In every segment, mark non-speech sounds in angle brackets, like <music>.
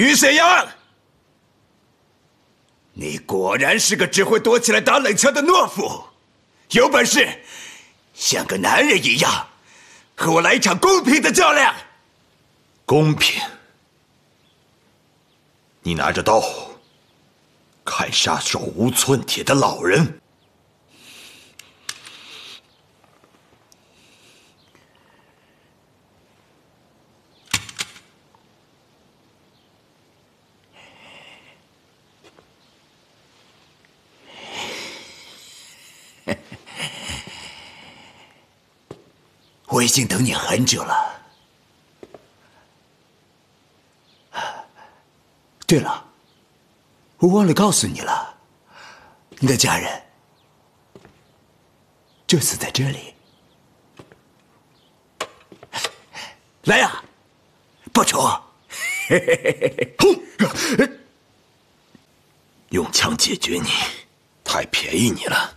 于雪阳，你果然是个只会躲起来打冷枪的懦夫。有本事，像个男人一样，和我来一场公平的较量。公平？你拿着刀砍杀手无寸铁的老人？我已经等你很久了。对了，我忘了告诉你了，你的家人就死在这里。来呀，报仇！<laughs> 用枪解决你，太便宜你了。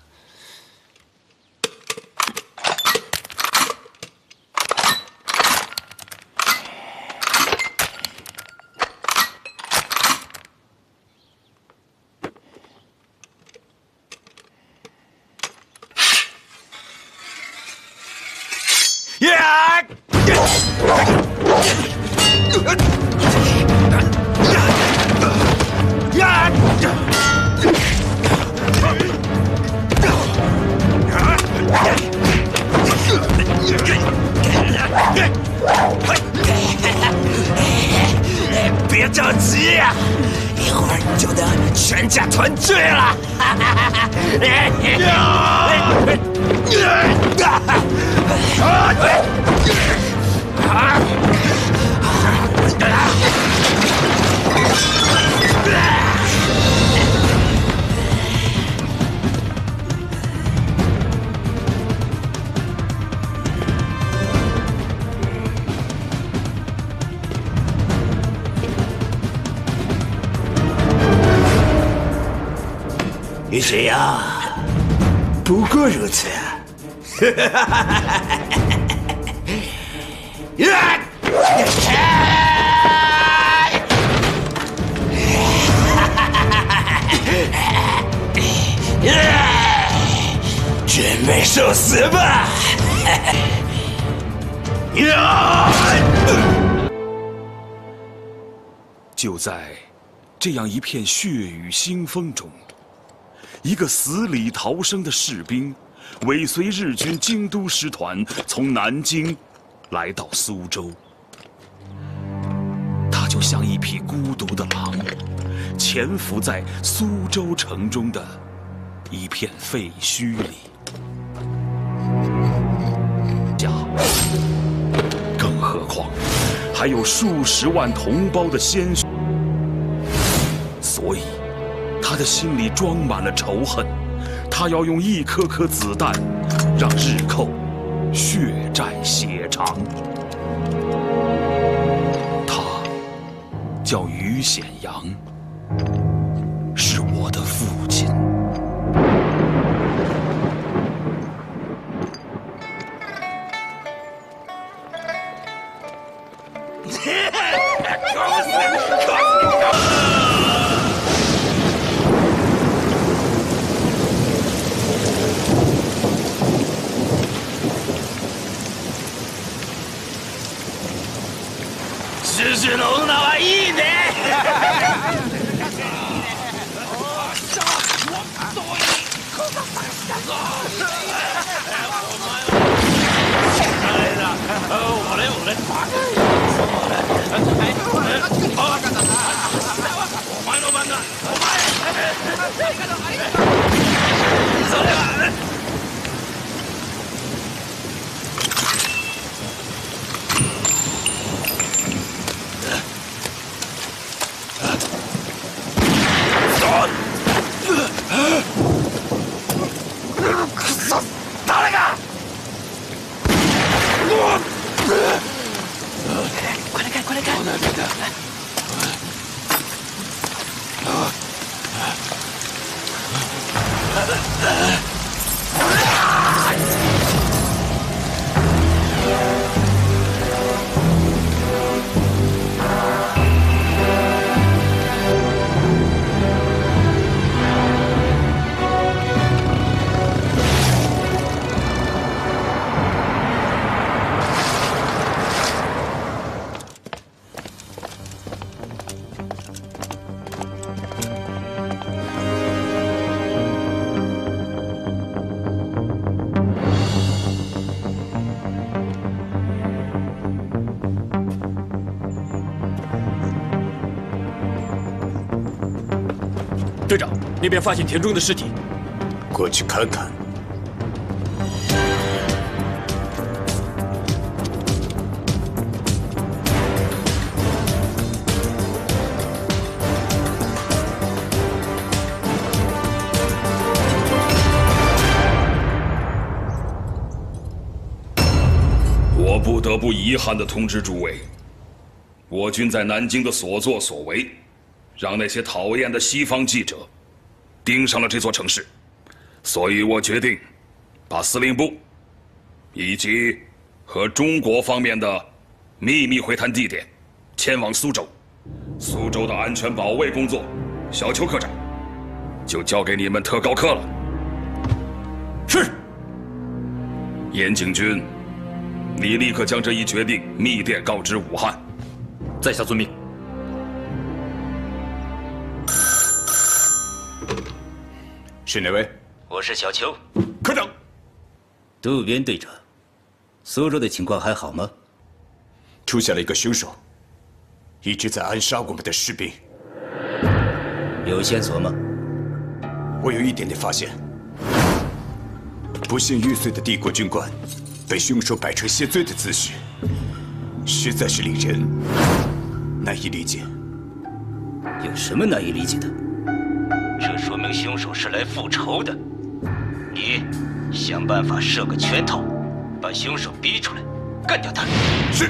别着急，一会儿你就能全家团聚了。<laughs> 于雪阳，不过如此。哈哈哈准备受死吧！就在这样一片血雨腥风中，一个死里逃生的士兵，尾随日军京都师团从南京来到苏州。他就像一匹孤独的狼，潜伏在苏州城中的一片废墟里。家，更何况还有数十万同胞的鲜血。所以，他的心里装满了仇恨，他要用一颗颗子弹，让日寇血债血偿。他叫于显阳，那边发现田中的尸体，过去看看。我不得不遗憾的通知诸位，我军在南京的所作所为，让那些讨厌的西方记者盯上了这座城市，所以我决定把司令部以及和中国方面的秘密会谈地点迁往苏州。苏州的安全保卫工作，小邱科长就交给你们特高课了。是。严景军。你立刻将这一决定密电告知武汉。在下遵命。是哪位？我是小邱科长。渡边队长，苏州的情况还好吗？出现了一个凶手，一直在暗杀我们的士兵。有线索吗？我有一点点发现。不幸遇碎的帝国军官。被凶手摆成谢罪的姿势，实在是令人难以理解。有什么难以理解的？这说明凶手是来复仇的。你想办法设个圈套，把凶手逼出来，干掉他。是。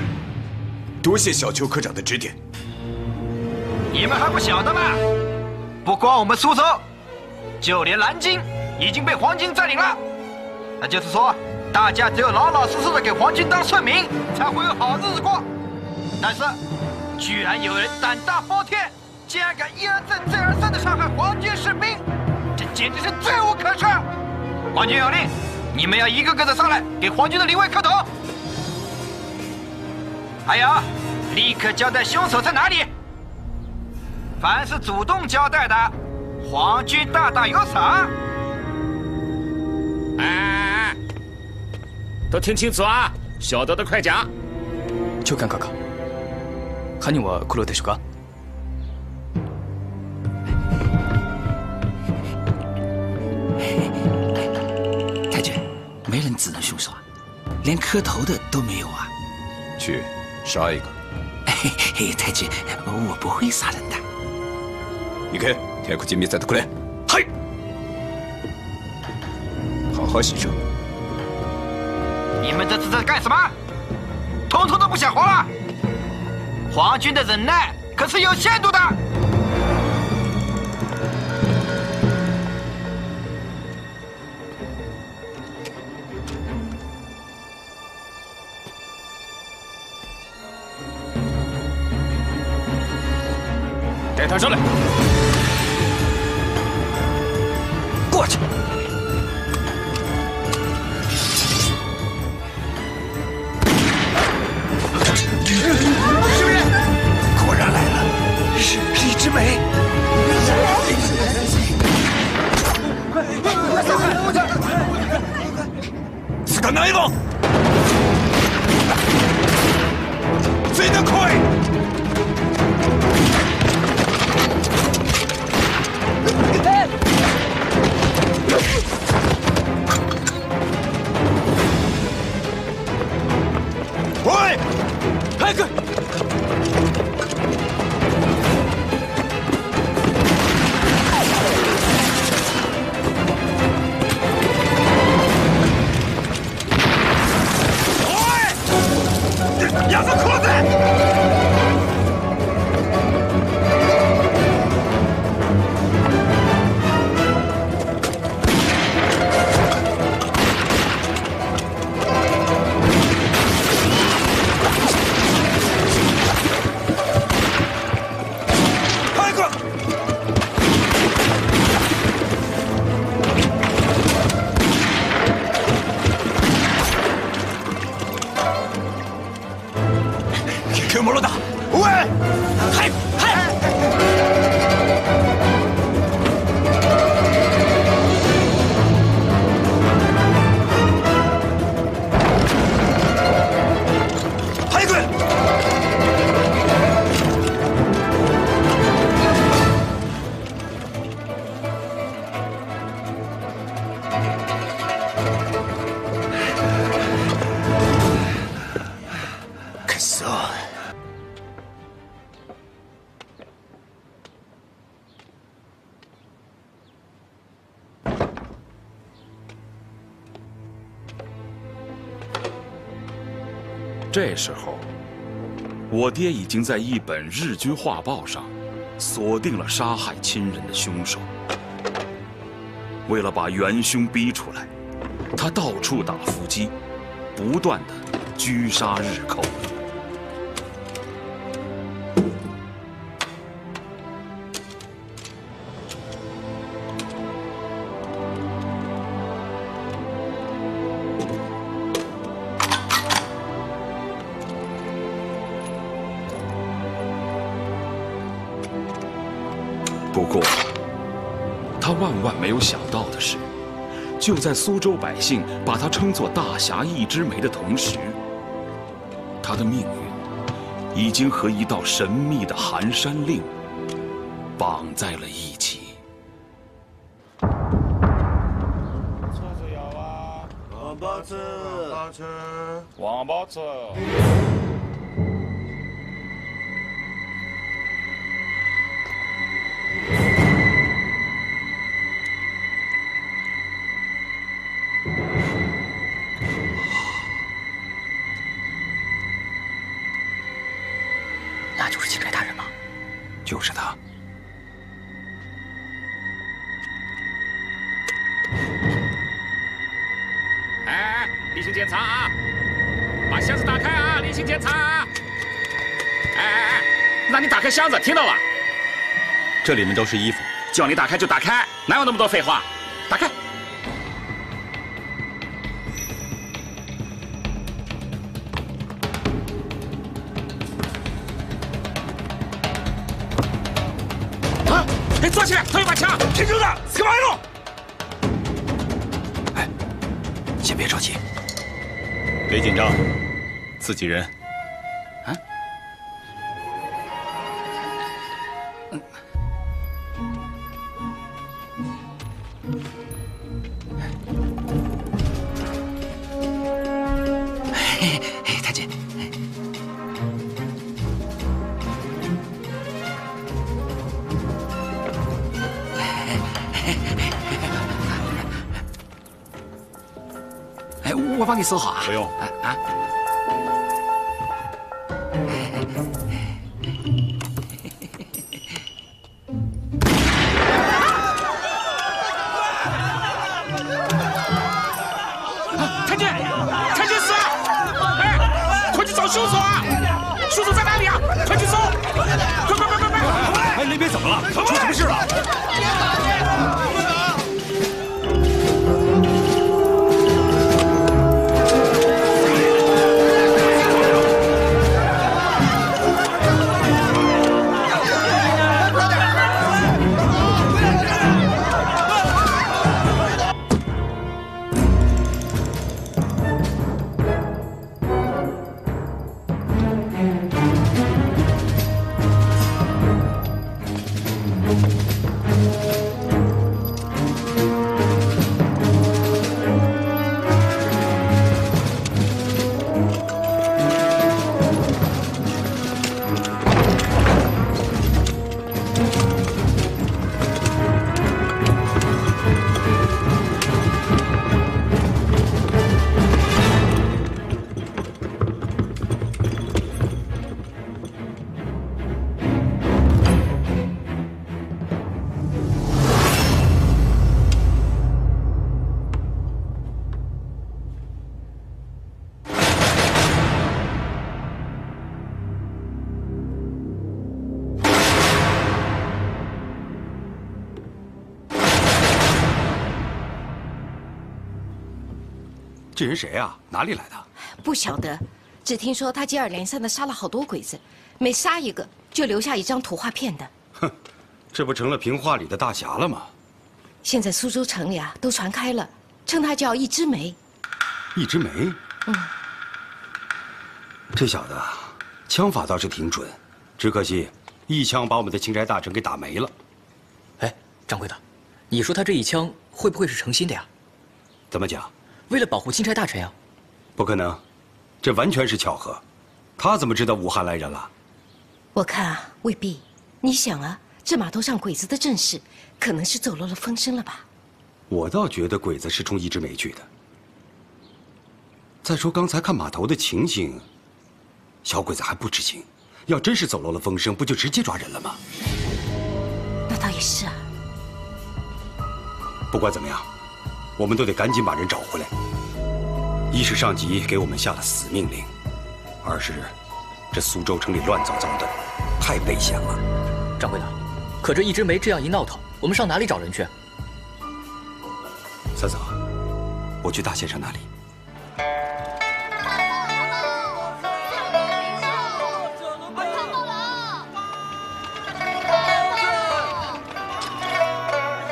多谢小邱科长的指点。你们还不晓得吗？不光我们苏州，就连南京已经被黄金占领了。那就是说。大家只有老老实实的给黄军当顺民，才会有好日子过。但是，居然有人胆大包天，竟然敢一而再、再而三的伤害皇军士兵，这简直是罪无可赦！皇军有令，你们要一个个的上来给皇军的灵位磕头。还有，立刻交代凶手在哪里。凡是主动交代的，皇军大大有赏。哎。都听清楚啊！晓得的快讲。秋官哥哥，犯人はこれでしょうか？ 没人凶手啊，连磕头的都没有啊。去杀一个。嘿嘿，太君，我不会杀人的。你看，天空金密在的过来。嗨，好好洗手。你们这是在干什么？统统都不想活了！皇军的忍耐可是有限度的。快上来。ものだ。おい！早く！这时候，我爹已经在一本日军画报上锁定了杀害亲人的凶手。为了把元凶逼出来，他到处打伏击，不断的狙杀日寇。没有想到的是，就在苏州百姓把他称作大侠一枝梅的同时，他的命运已经和一道神秘的寒山令绑在了一起。王八子，王八子，王八子。那例行检查啊！把箱子打开啊！例行检查啊！哎哎哎，那你打开箱子，听到了？这里面都是衣服，叫你打开就打开，哪有那么多废话？打开。啊！哎，抓起来，他有把枪，听住的，干嘛用？先别着急，别紧张，自己人。啊？哎，我帮你收好啊。不用。这人谁啊？哪里来的？不晓得，只听说他接二连三的杀了好多鬼子，每杀一个就留下一张图画片的。哼，这不成了平话里的大侠了吗？现在苏州城里啊都传开了，称他叫一枝梅。一枝梅？嗯，这小子枪法倒是挺准，只可惜一枪把我们的钦差大臣给打没了。哎，掌柜的，你说他这一枪会不会是诚心的呀？怎么讲？为了保护钦差大臣啊？不可能，这完全是巧合。他怎么知道武汉来人了？我看啊，未必。你想啊，这码头上鬼子的阵势，可能是走漏了风声了吧？我倒觉得鬼子是冲一枝梅去的。再说刚才看码头的情形，小鬼子还不知情。要真是走漏了风声，不就直接抓人了吗？那倒也是啊。不管怎么样，我们都得赶紧把人找回来。一是上级给我们下了死命令，二是这苏州城里乱糟糟的，太危险了。掌柜的，可这一枝梅这样一闹腾，我们上哪里找人去？三嫂，我去大先生那里。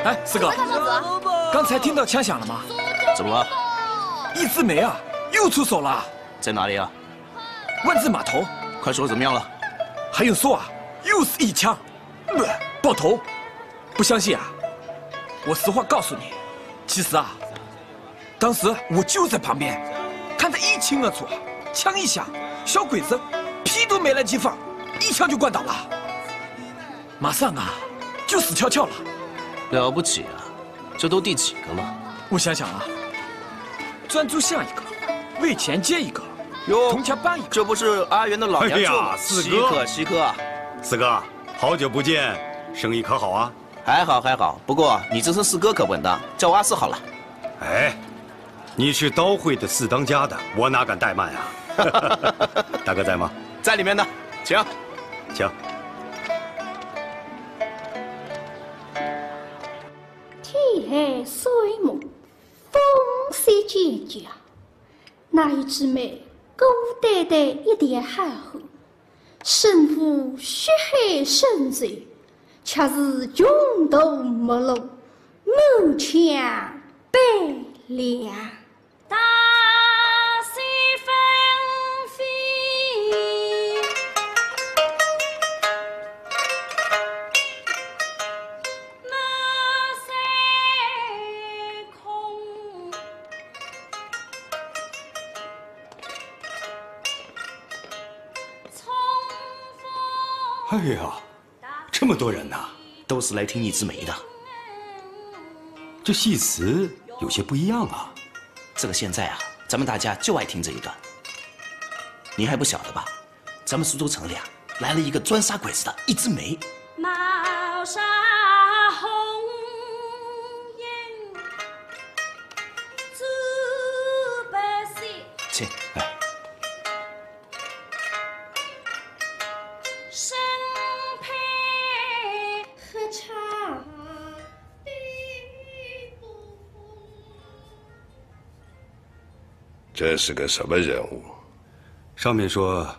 哎，四哥，刚才听到枪响了吗？怎么了？一枝梅啊，又出手了。在哪里啊？万字码头。快说怎么样了？还有说啊，又是一枪，爆头。不相信啊？我实话告诉你，其实啊，当时我就在旁边，看得一清二楚。枪一响，小鬼子屁都没来及放，一枪就灌倒了。马上啊，就死翘翘了。了不起啊！这都第几个了？我想想啊，专诸像一个，为钱接一个，哟，铜钱搬一个。这不是阿元的老娘舅吗？四哥，稀客稀客。四哥，好久不见，生意可好啊？还好还好，不过你这声四哥可不稳当，叫我阿四好了。哎，你是刀会的四当家的，我哪敢怠慢啊？<laughs> <laughs> 大哥在吗？在里面呢，请，请。天海水母，风山迢迢，那一枝梅孤单单一点憨厚，身负血海深仇，却是穷途末路，满腔悲凉。哎呀，这么多人呐，都是来听一枝梅的。这戏词有些不一样啊。这个现在啊，咱们大家就爱听这一段。您还不晓得吧？咱们苏州城里啊，来了一个专杀鬼子的一枝梅。茅山这是个什么人物？上面说，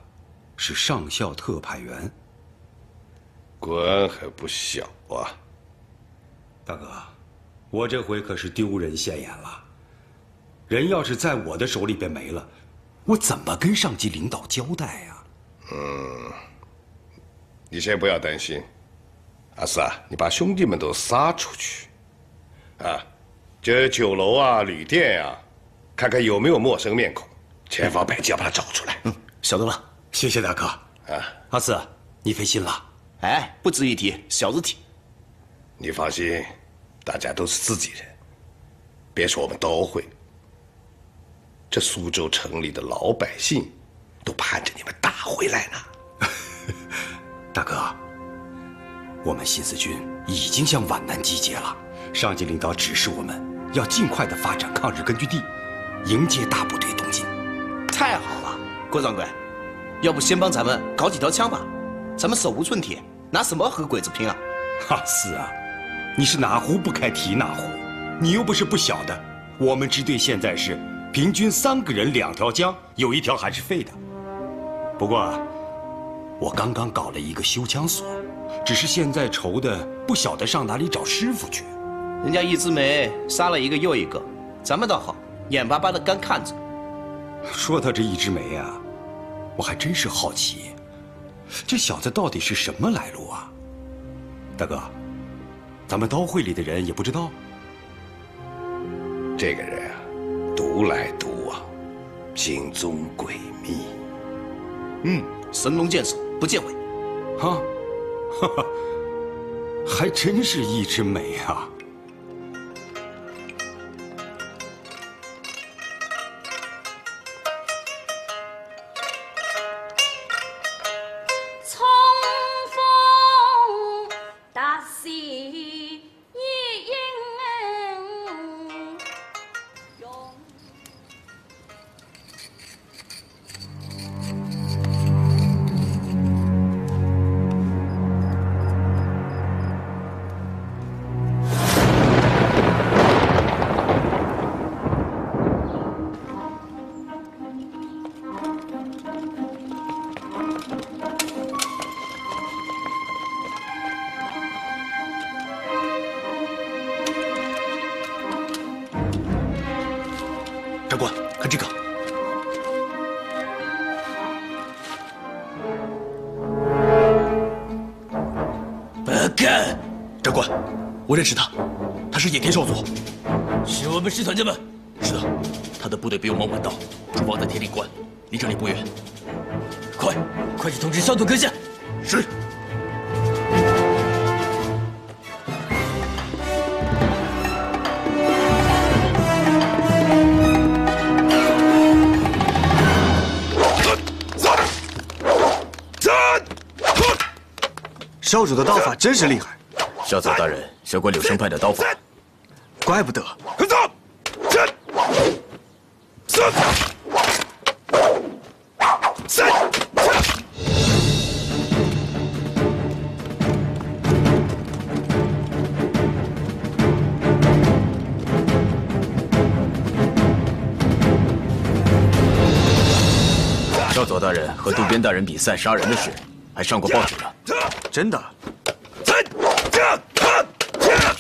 是上校特派员。官还不小啊！大哥，我这回可是丢人现眼了。人要是在我的手里边没了，我怎么跟上级领导交代呀？嗯，你先不要担心。阿四啊，你把兄弟们都撒出去，啊，这酒楼啊、旅店呀，看看有没有陌生面孔，千方百计要把他找出来。嗯，晓得了。谢谢大哥。啊，阿四，你费心了。哎，不值一提，小子体。你放心，大家都是自己人。别说我们刀会，这苏州城里的老百姓都盼着你们打回来呢。<laughs> 大哥，我们新四军已经向皖南集结了，上级领导指示我们要尽快的发展抗日根据地，迎接大部队东进。太好了，郭掌柜，要不先帮咱们搞几条枪吧？咱们手无寸铁，拿什么和鬼子拼啊？哈是啊，你是哪壶不开提哪壶，你又不是不晓得，我们支队现在是平均三个人两条枪，有一条还是废的。不过，我刚刚搞了一个修枪所，只是现在愁的不晓得上哪里找师傅去。人家一枝梅杀了一个又一个，咱们倒好，眼巴巴的干看着。说到这一枝梅啊，我还真是好奇，这小子到底是什么来路啊？大哥，咱们刀会里的人也不知道。这个人啊，独来独往，行踪诡秘。嗯，神龙见首不见尾。哈，哈哈，还真是一枝梅啊！我认识他，他是野田少佐，是我们师团家们。是的，他的部队比我们晚到，驻防在铁岭关，离这里不远。快，快去通知少佐阁下。是。少主的刀法真是厉害。少佐大人。学过柳生派的刀法，怪不得。少佐大人和渡边大人比赛杀人的事，还上过报纸呢。真的。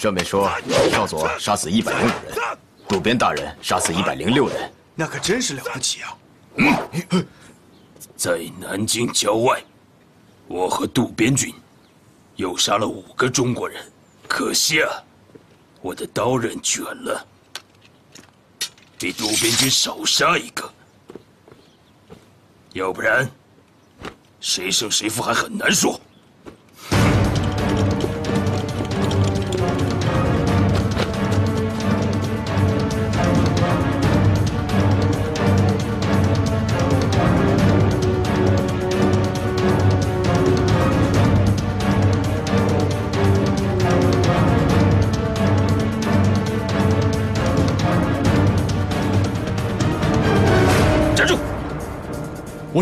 上面说，少佐杀死一百零五人，渡边大人杀死一百零六人，那可真是了不起啊！嗯，在南京郊外，我和渡边君又杀了五个中国人，可惜啊，我的刀刃卷了，比渡边君少杀一个，要不然谁胜谁负还很难说。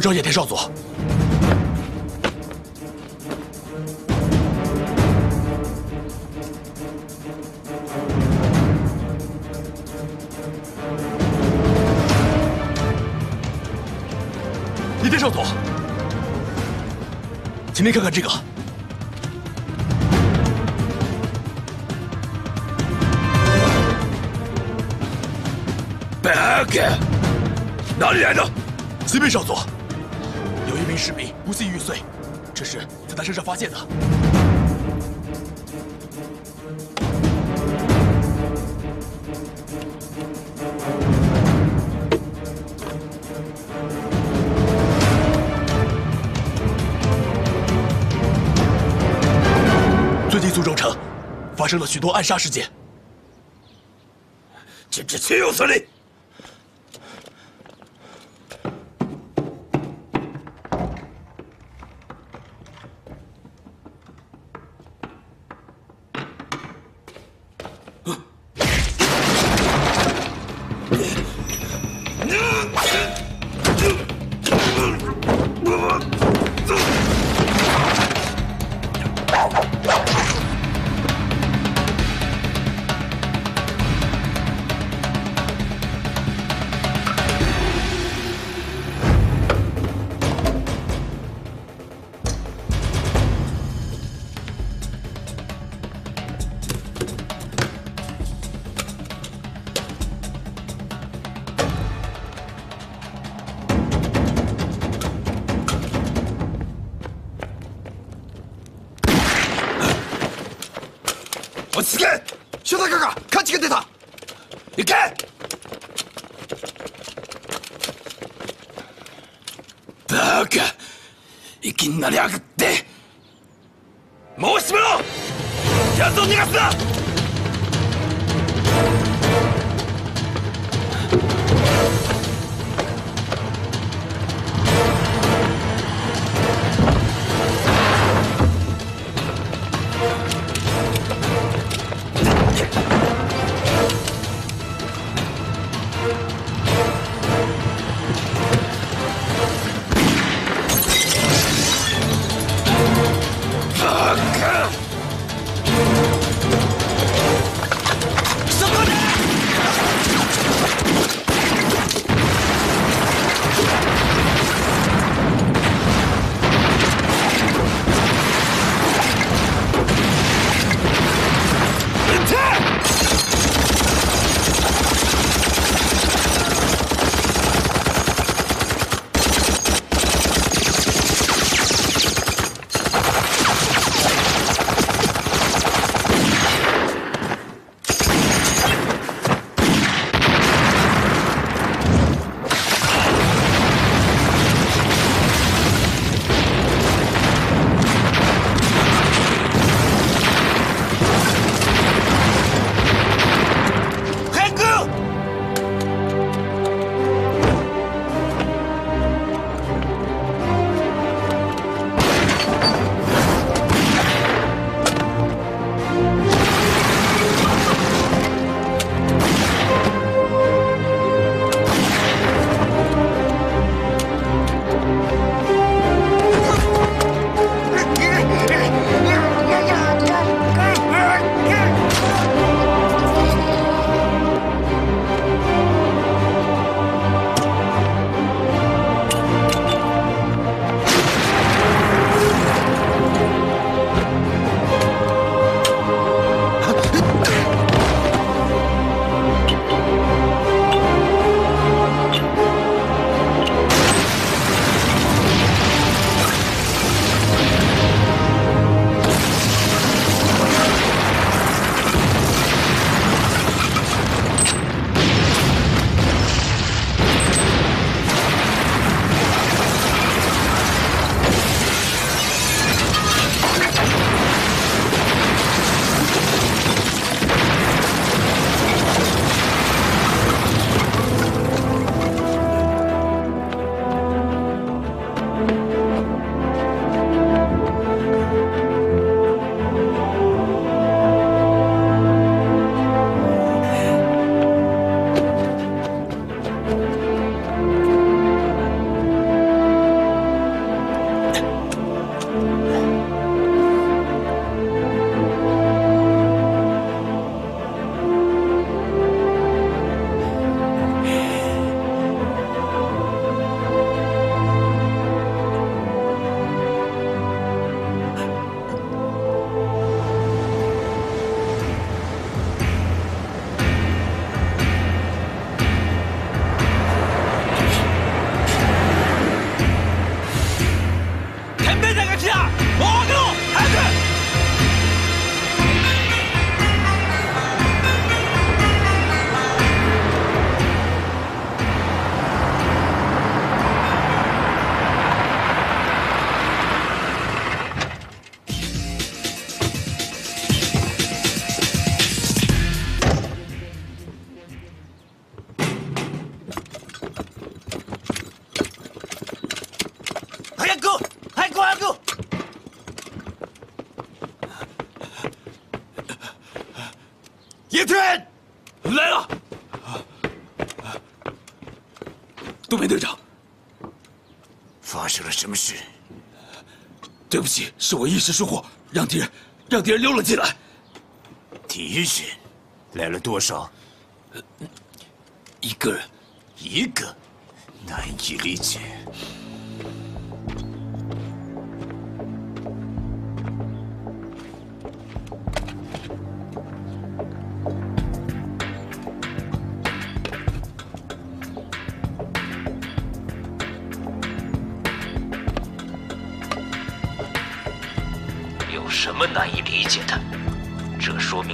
找野田少佐。野田少佐，请您看看这个。Back，哪里来的？随便少佐。不幸玉碎，这是在他身上发现的。最近苏州城发生了许多暗杀事件，简直岂有此理！落ち着け。初高が価値が出た。行け。バカ。いきになりやがって。もうし分ろやつを逃がすな。渡边队长，发生了什么事？对不起，是我一时疏忽，让敌人让敌人溜了进来。敌人来了多少？一个人，一个，难以理解。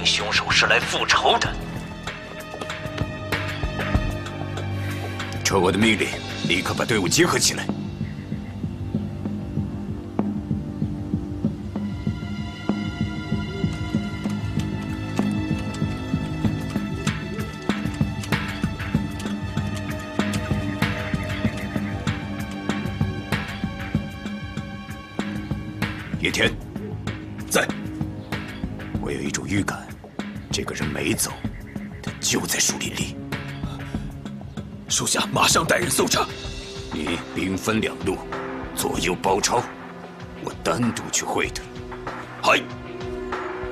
凶手是来复仇的。传我的命令，立刻把队伍集合起来。分两路，左右包抄，我单独去会他。嗨，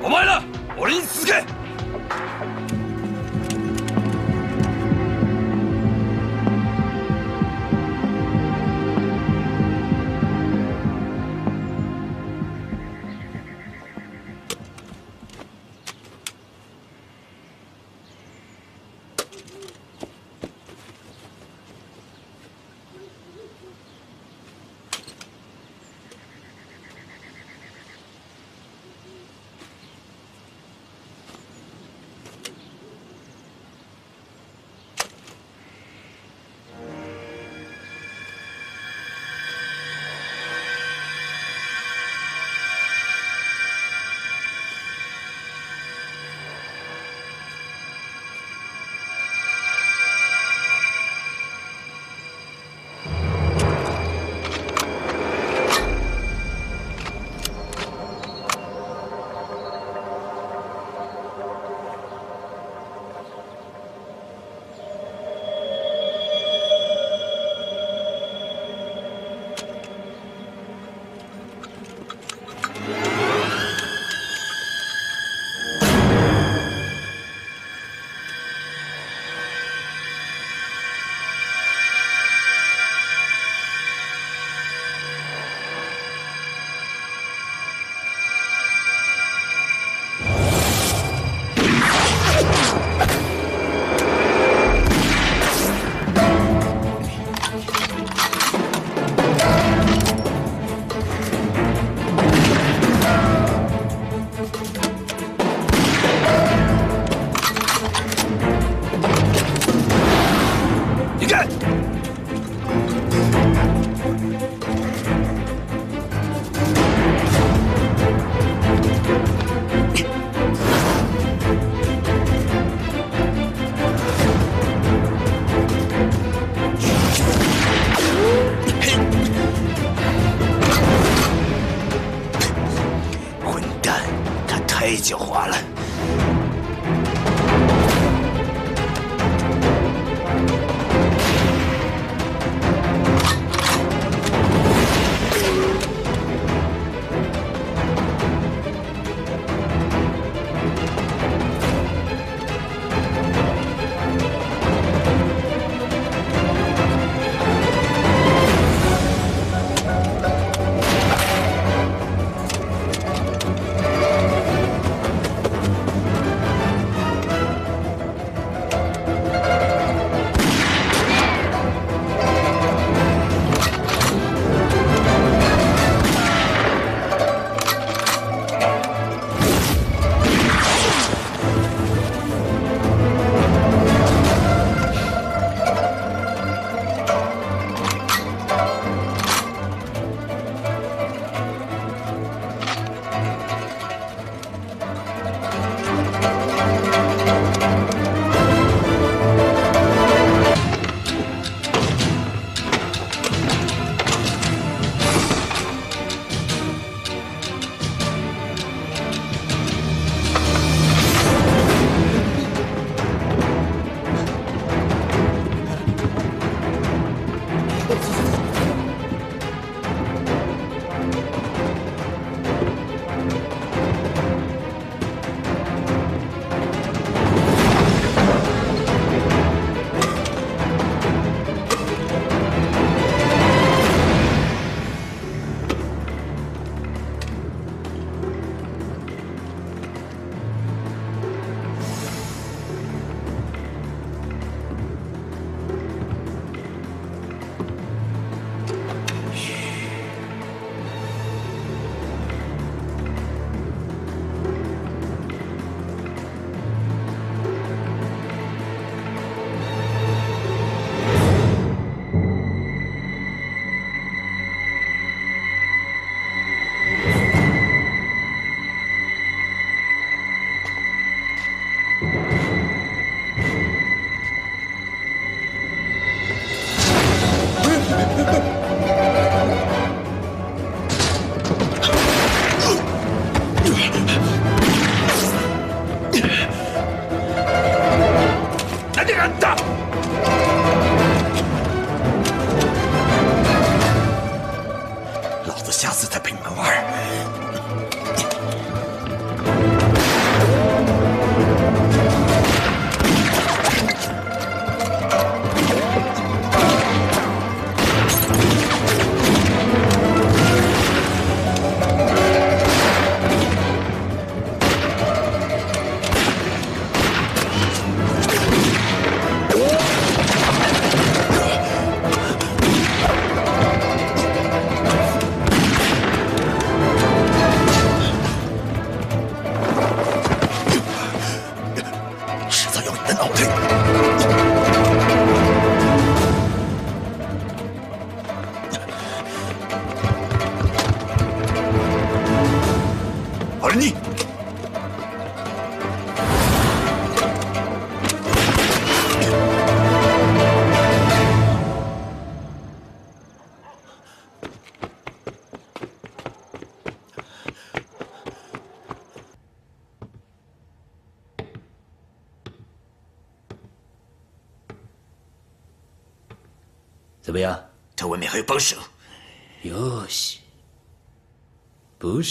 我来了，我林死开。管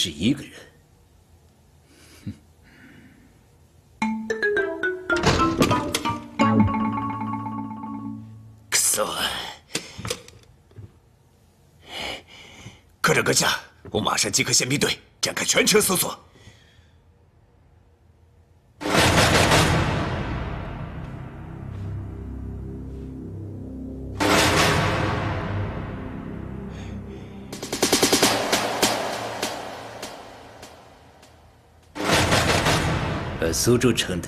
是一个人。克索，科长阁下，我马上集合宪兵队展开全城搜索。苏州城的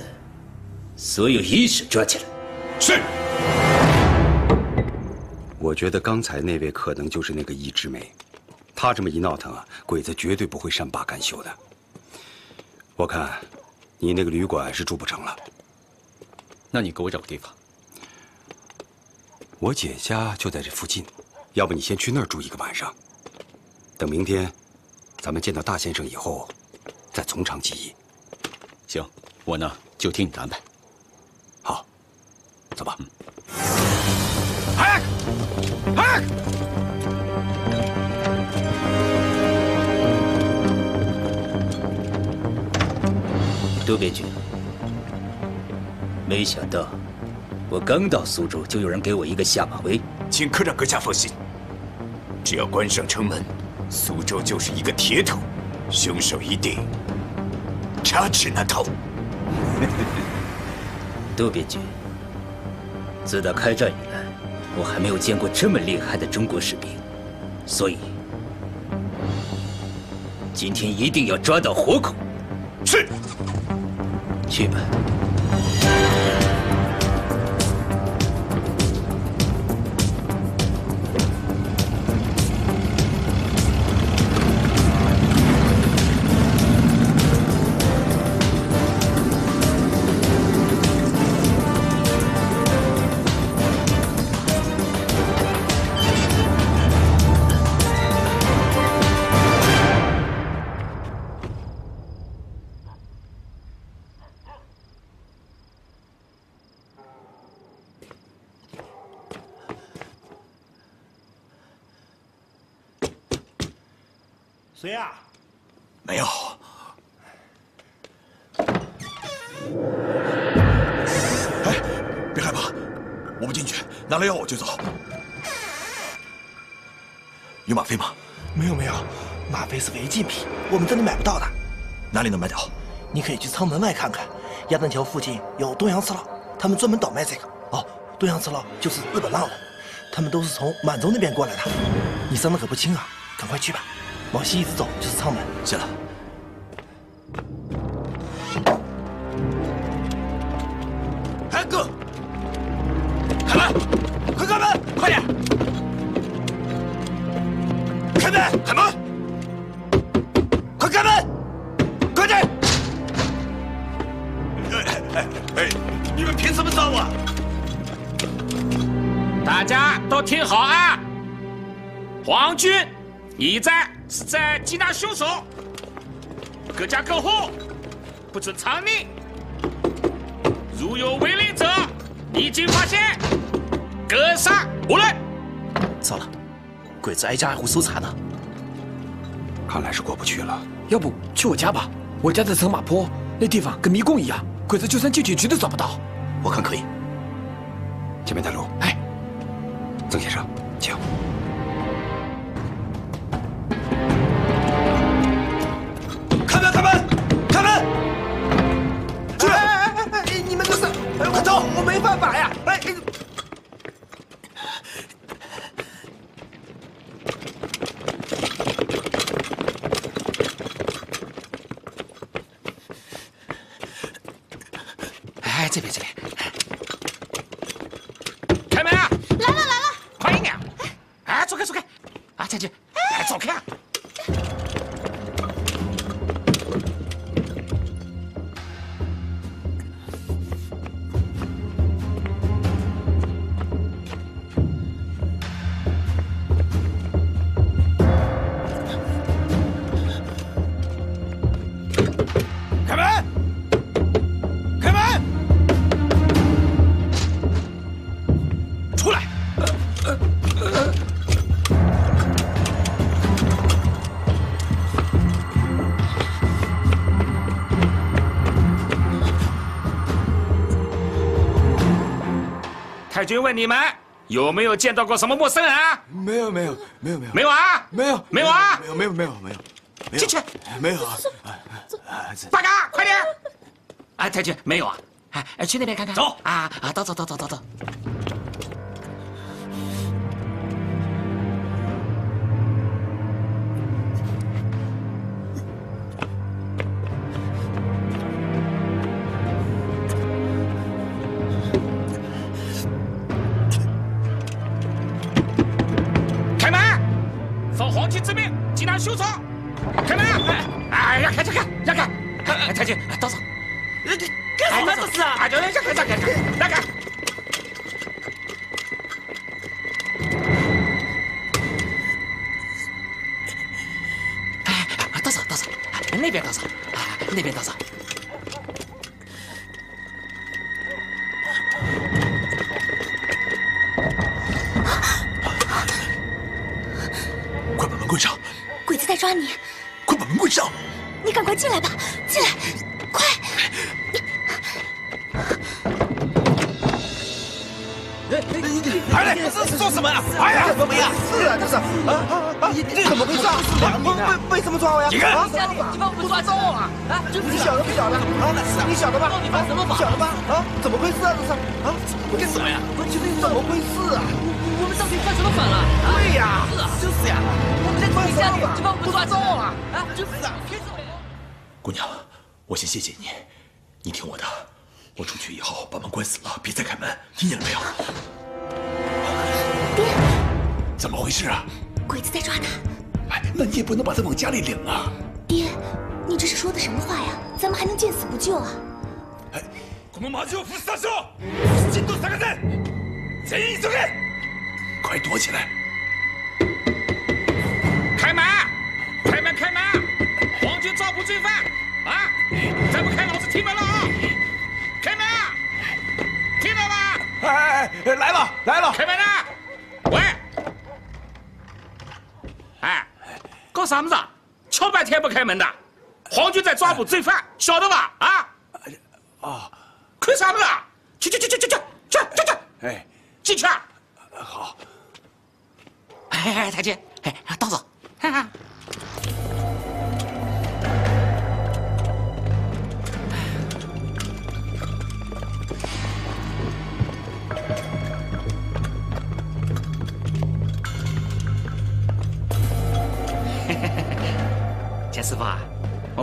所有医生抓起来。是。我觉得刚才那位可能就是那个易之梅，他这么一闹腾啊，鬼子绝对不会善罢甘休的。我看，你那个旅馆是住不成了。那你给我找个地方。我姐家就在这附近，要不你先去那儿住一个晚上。等明天，咱们见到大先生以后，再从长计议。行，我呢就听你的安排。好，走吧。哎，哎！渡边君，没想到我刚到苏州，就有人给我一个下马威。请科长阁下放心，只要关上城门，苏州就是一个铁桶，凶手一定插翅难逃。<laughs> 渡边君，自打开战以来，我还没有见过这么厉害的中国士兵，所以今天一定要抓到活口。是。去吧。拿了药我就走。有吗啡吗？没有没有，吗啡是违禁品，我们这里买不到的。哪里能买到？你可以去仓门外看看，鸭蛋桥附近有东洋次郎，他们专门倒卖这个。哦，东洋次郎就是日本浪人，他们都是从满洲那边过来的。你伤的可不轻啊，赶快去吧。往西一直走就是仓门。谢了。哎哥，开门！快开门！快点！开门！开门！快开门！快点！哎哎哎！你们凭什么抓我？大家都听好啊！皇军，你在。是在缉拿凶手，各家各户不准藏匿。如有违令者，一经发现，格杀无论。糟了，鬼子挨家挨户搜查呢，看来是过不去了。要不去我家吧？我家在城马坡，那地方跟迷宫一样，鬼子就算进去，绝对找不到。我看可以。前面带路。哎，曾先生，请。开门！开门！开门！出来！哎哎哎！你们这是……快走！我没办法呀！哎。哎，君问你们有没有见到过什么陌生人啊？没有没有没有没有没有啊？没有没有啊？没有没有没有没有，进去。没有啊。大哥，快点！哎，太君没有啊？哎，去那边看看。走啊啊，走走走走走走。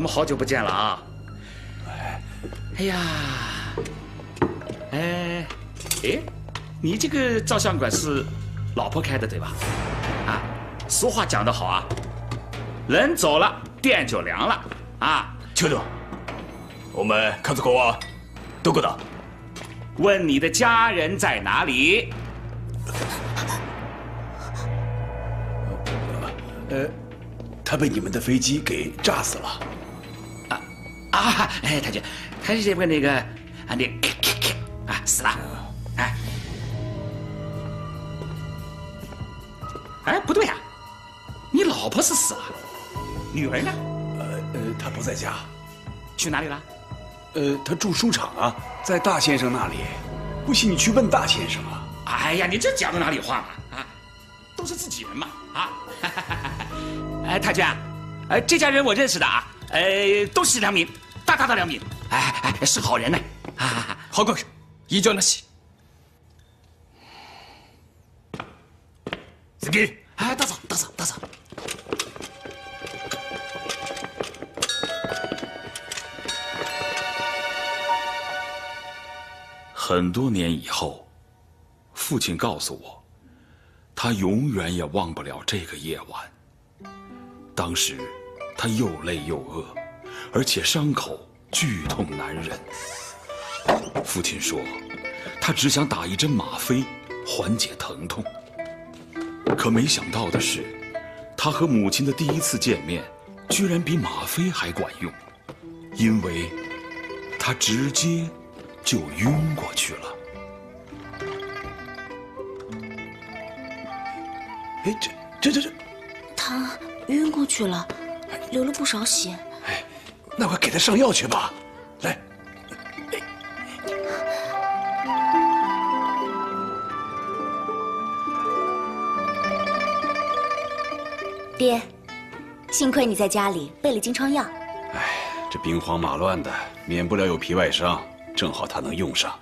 们好久不见了啊！哎呀，哎，哎，你这个照相馆是老婆开的对吧？啊，俗话讲得好啊，人走了，店就凉了啊。秋冬，我们看着国王，都过到。问你的家人在哪里？呃，他被你们的飞机给炸死了。啊啊！哎，太君，他是这个那个啊，那啊死了。哎，哎，不对呀、你老婆是死了，女儿呢？呃呃，她不在家，去哪里了？呃，她住书场啊，在大先生那里。不信你去问大先生啊。哎呀，你这讲的哪里话嘛？啊，都是自己人嘛啊！哎，太君啊，哎，这家人我认识的啊，哎，都是良民，大大的良民，哎哎，是好人呢。啊，好哥，一叫那西。司机，哎，大嫂，大嫂，大嫂。很多年以后，父亲告诉我，他永远也忘不了这个夜晚。当时，他又累又饿，而且伤口剧痛难忍。父亲说，他只想打一针吗啡，缓解疼痛。可没想到的是，他和母亲的第一次见面，居然比吗啡还管用，因为他直接。就晕过去了。哎，这这这这，他晕过去了，流了不少血。那快给他上药去吧。来。爹，幸亏你在家里备了金疮药。哎，这兵荒马乱的，免不了有皮外伤，正好他能用上。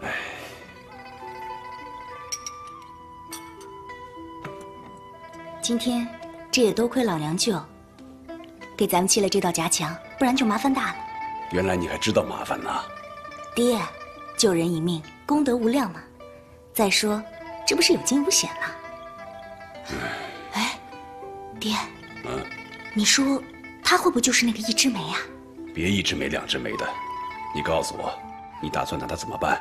哎。今天，这也多亏老娘舅。给咱们砌了这道夹墙，不然就麻烦大了。原来你还知道麻烦呢。爹，救人一命，功德无量嘛。再说，这不是有惊无险吗？哎，爹，嗯，你说他会不会就是那个一枝梅啊？别一枝梅两枝梅的，你告诉我，你打算拿他怎么办？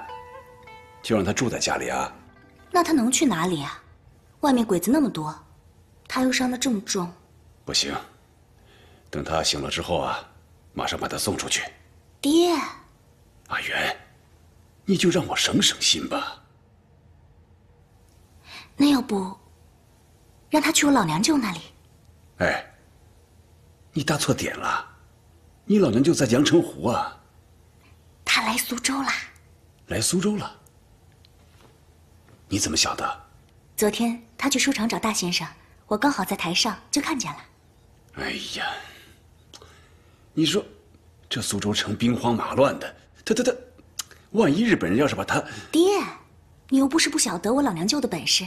就让他住在家里啊？那他能去哪里啊？外面鬼子那么多。他又伤得这么重，不行。等他醒了之后啊，马上把他送出去。爹，阿元，你就让我省省心吧。那要不，让他去我老娘舅那里？哎，你搭错点了，你老娘舅在阳澄湖啊。他来苏州了。来苏州了？你怎么晓得？昨天他去书场找大先生。我刚好在台上就看见了。哎呀，你说，这苏州城兵荒马乱的，他他他，万一日本人要是把他……爹，你又不是不晓得我老娘舅的本事，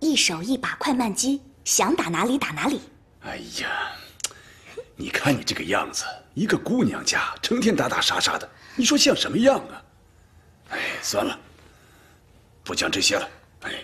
一手一把快慢机，想打哪里打哪里。哎呀，你看你这个样子，一个姑娘家，成天打打杀杀的，你说像什么样啊？哎，算了，不讲这些了。哎。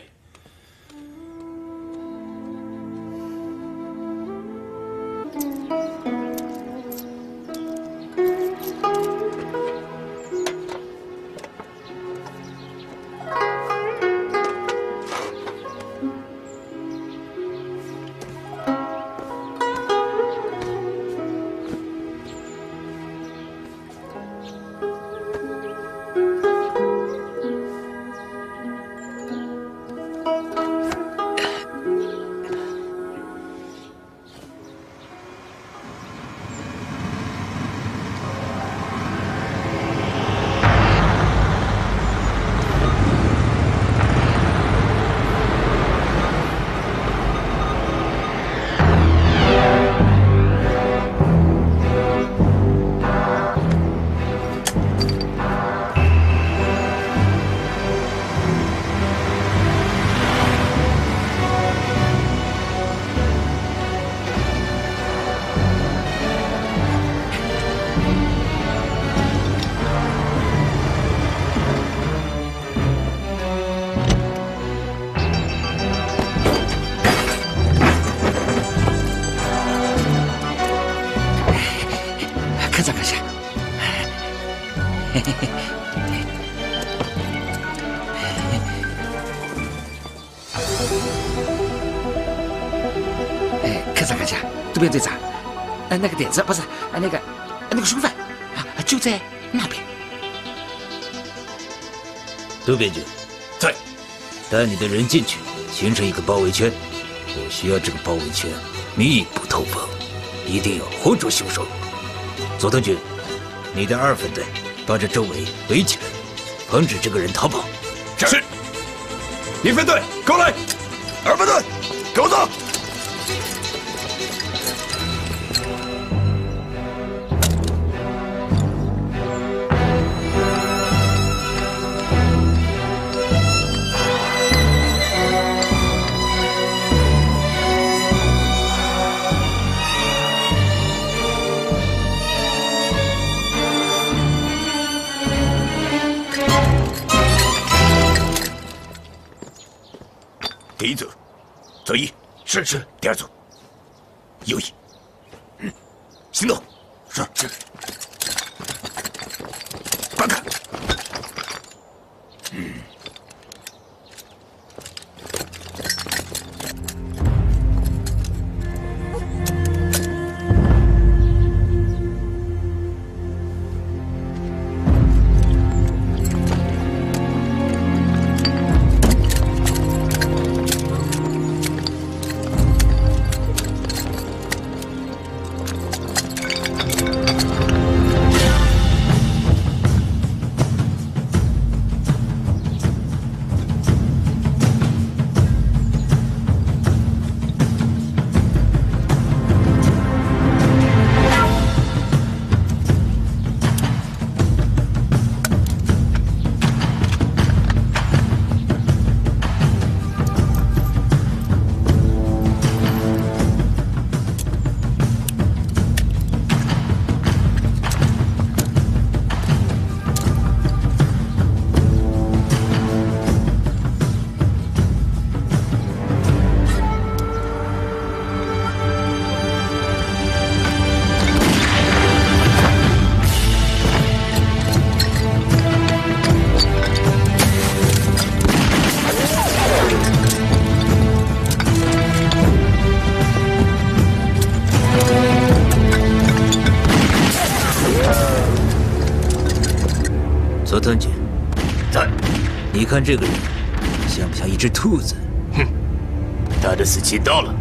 那个点子不是，那个那个凶犯啊，就在那边。渡边君，在，带你的人进去，形成一个包围圈。我需要这个包围圈密不透风，一定要活捉凶手。佐藤君，你的二分队把这周围围起来，防止这个人逃跑。是。一分队，跟我来。左一，是是。第二组，右一，嗯，行动，是是。观看，嗯。看这个人像不像一只兔子？哼，他的死期到了。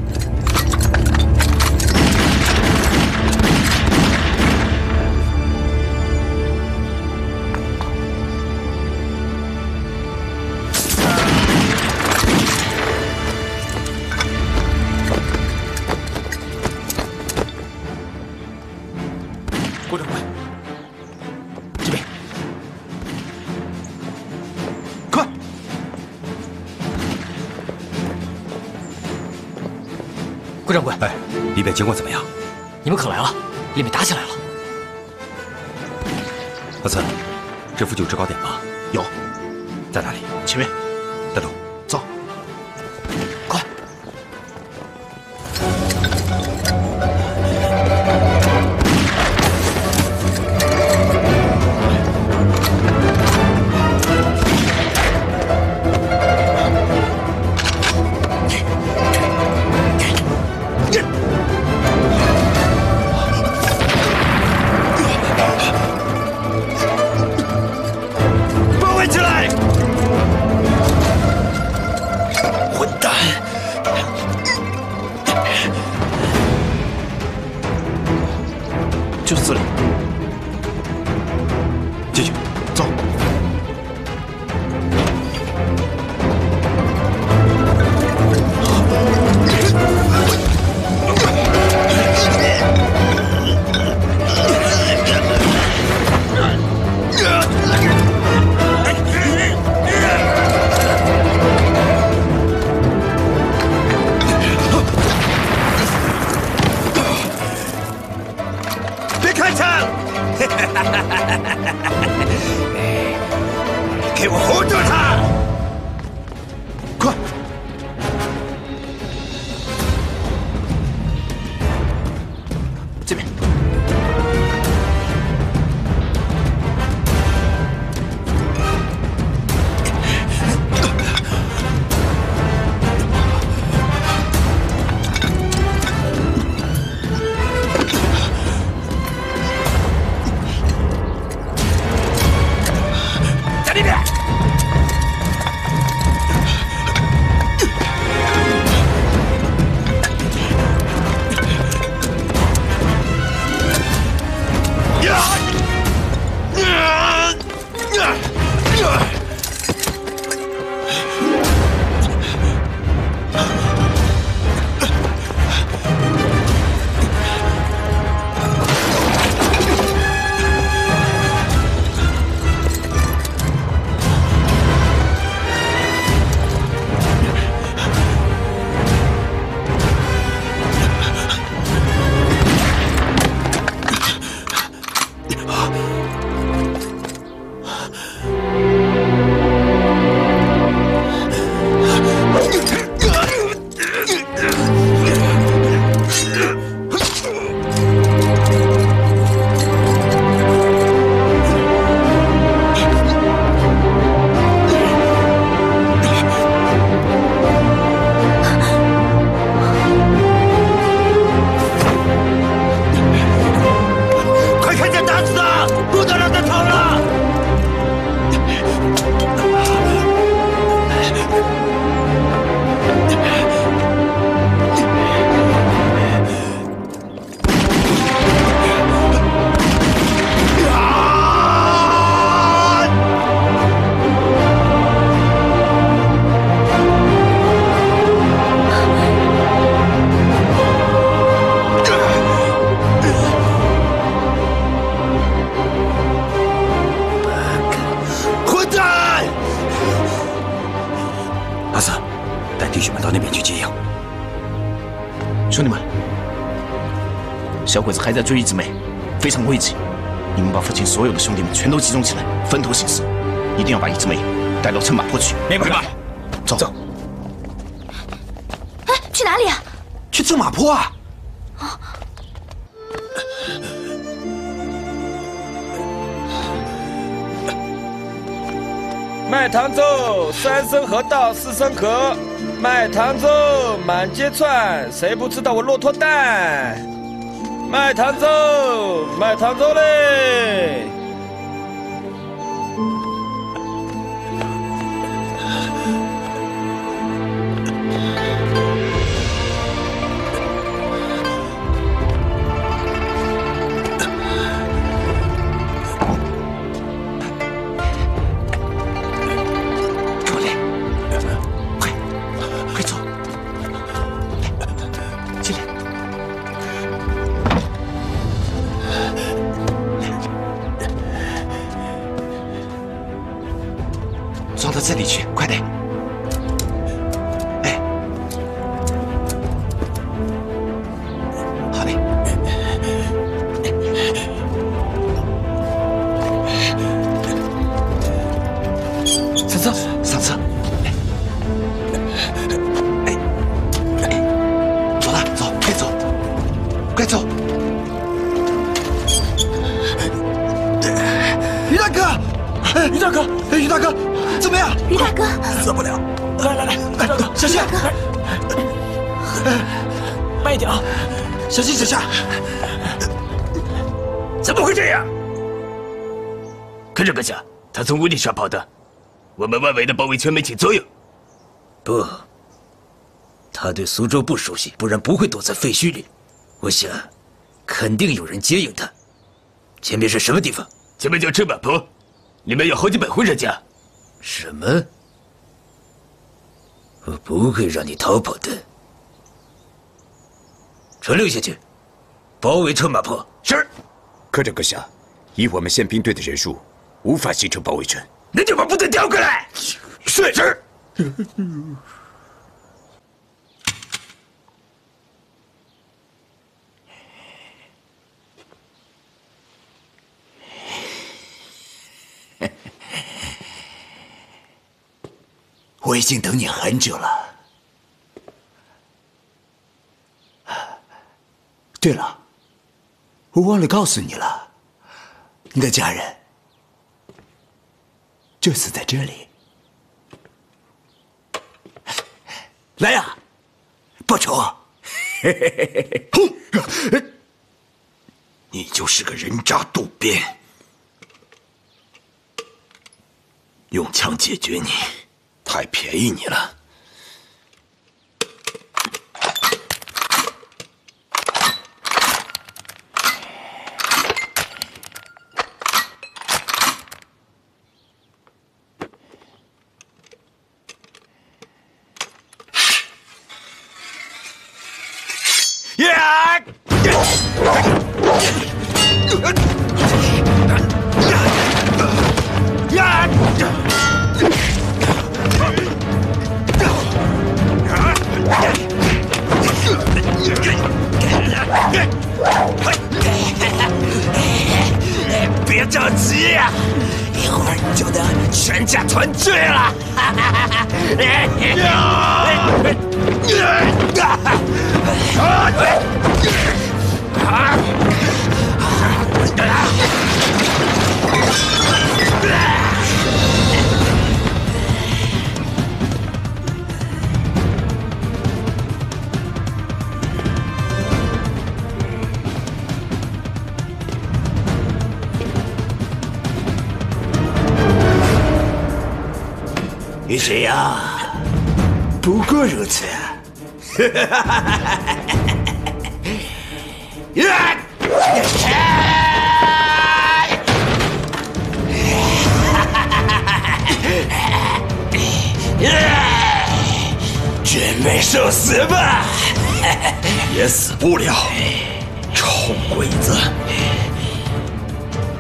顾掌柜，哎，里面情况怎么样？你们可来了，里面打起来了。阿森，这附近有制高点吗？有，在哪里？前面，分头行事，一定要把一枝梅带到城马坡去。明白。走走。哎，去哪里啊？去乘马坡啊！卖糖粥，三生河道，四生壳。卖糖粥，满街窜，谁不知道我骆驼蛋？卖糖粥，卖糖粥嘞！他从屋顶上跑的，我们外围的包围圈没起作用。不，他对苏州不熟悉，不然不会躲在废墟里。我想，肯定有人接应他。前面是什么地方？前面叫车马坡，里面有好几百户人家。什么？我不会让你逃跑的。传令下去，包围车马坡。是。科长阁下，以我们宪兵队的人数，无法形成包围圈。那就把部队调过来。是是。<laughs> 我已经等你很久了。对了，我忘了告诉你了，你的家人就死在这里。来呀，报仇！哼，你就是个人渣渡边，用枪解决你。太便宜你了！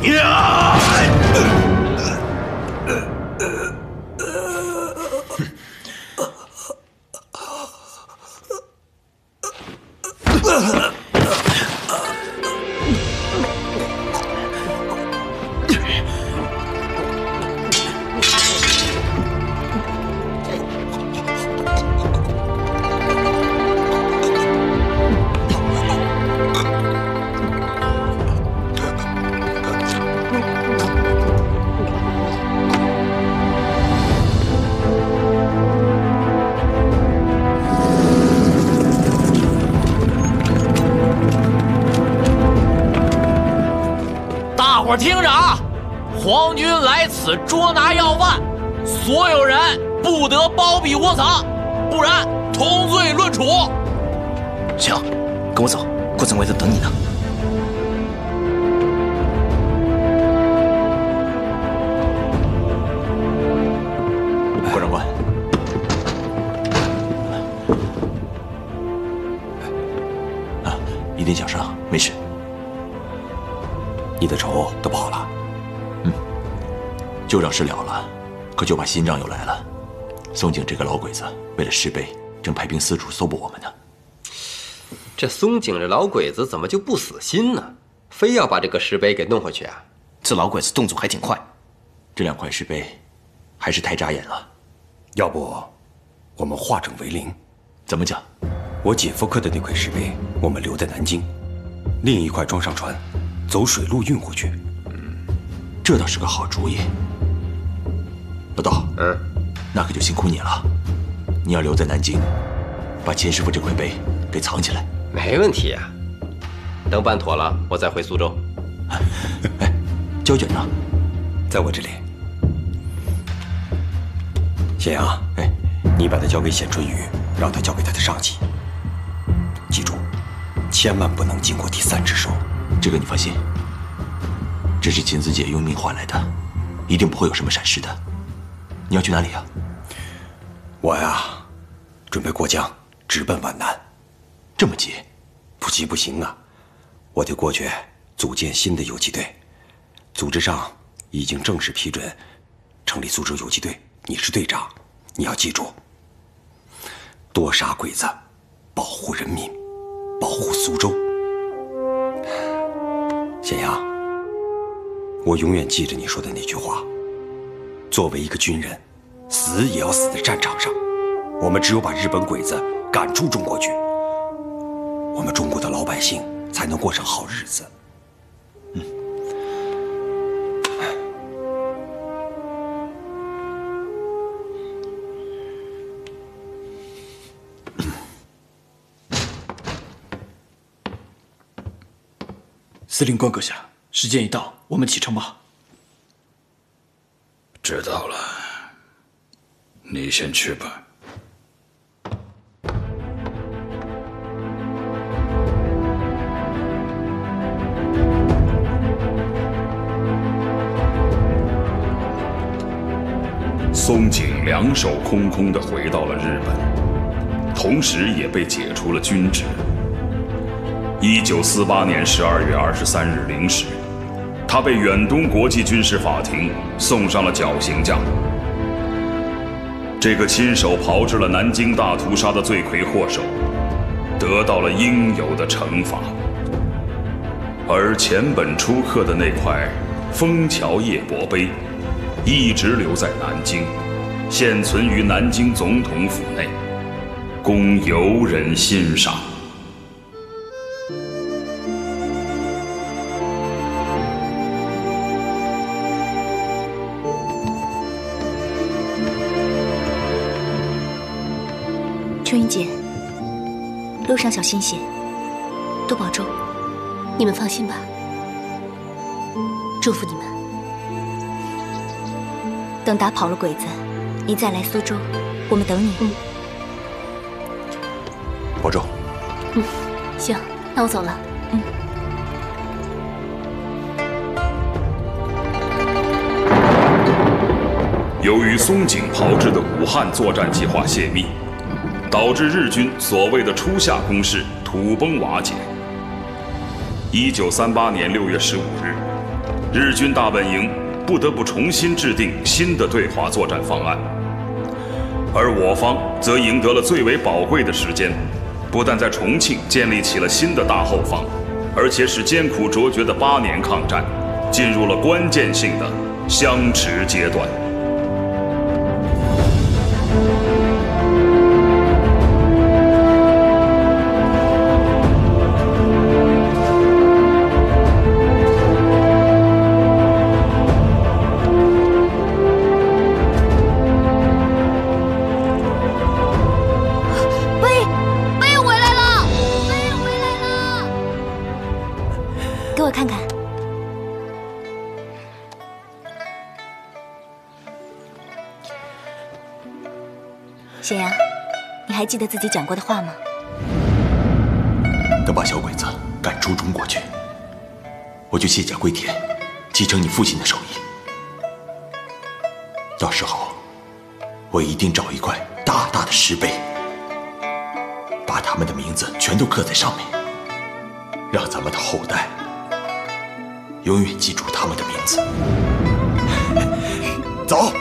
呀！新账又来了。松井这个老鬼子，为了石碑，正派兵四处搜捕我们呢。这松井这老鬼子怎么就不死心呢？非要把这个石碑给弄回去啊？这老鬼子动作还挺快。这两块石碑，还是太扎眼了。要不，我们化整为零？怎么讲？我姐夫刻的那块石碑，我们留在南京，另一块装上船，走水路运回去。这倒是个好主意。老道，嗯，那可就辛苦你了。你要留在南京，把秦师傅这块碑给藏起来。没问题呀。等办妥了，我再回苏州。<laughs> 哎，胶卷呢？在我这里。咸阳，哎，你把它交给显春雨，让他交给他的上级。记住，千万不能经过第三只手。这个你放心。这是秦子姐用命换来的，一定不会有什么闪失的。你要去哪里呀？我呀，准备过江，直奔皖南。这么急？不急不行啊！我得过去组建新的游击队，组织上已经正式批准成立苏州游击队。你是队长，你要记住，多杀鬼子，保护人民，保护苏州。咸阳，我永远记着你说的那句话：作为一个军人，死也要死在战场上。我们只有把日本鬼子赶出中国去，我们中国的老百姓才能过上好日子。司令官阁下，时间已到，我们启程吧。知道了，你先去吧。松井两手空空的回到了日本，同时也被解除了军职。一九四八年十二月二十三日零时，他被远东国际军事法庭送上了绞刑架。这个亲手炮制了南京大屠杀的罪魁祸首，得到了应有的惩罚。而前本初刻的那块枫桥夜泊碑，一直留在南京，现存于南京总统府内，供游人欣赏。春云姐，路上小心些，多保重。你们放心吧，祝福你们。等打跑了鬼子，你再来苏州，我们等你。嗯。保重。嗯，行，那我走了。嗯。由于松井炮制的武汉作战计划泄密。导致日军所谓的初夏攻势土崩瓦解。一九三八年六月十五日，日军大本营不得不重新制定新的对华作战方案，而我方则赢得了最为宝贵的时间，不但在重庆建立起了新的大后方，而且使艰苦卓绝的八年抗战进入了关键性的相持阶段。记得自己讲过的话吗？等把小鬼子赶出中国去，我就卸甲归田，继承你父亲的手艺。到时候，我一定找一块大大的石碑，把他们的名字全都刻在上面，让咱们的后代永远记住他们的名字。<laughs> 走。